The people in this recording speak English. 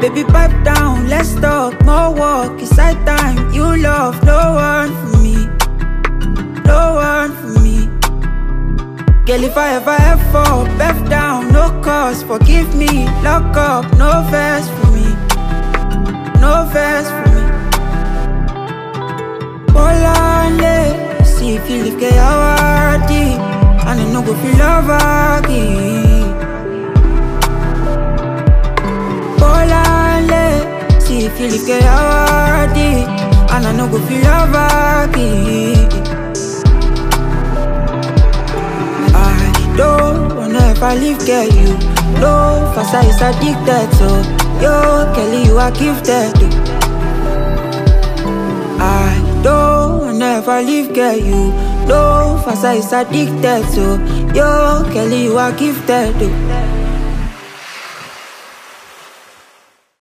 Baby. Pipe down, let's talk more walk. It's high time you love no one for me, no one for me. Girl, if I ever have fall, back down, no cause, forgive me. Lock up, no verse for me, no verse for me. See if get deep, and I no go feel love again. I don't wanna ever leave get you. No, fast I is addicted to yo, Kelly, you are gifted. I don't wanna ever leave get you. No, fast I is addicted to yo, Kelly, you are gifted.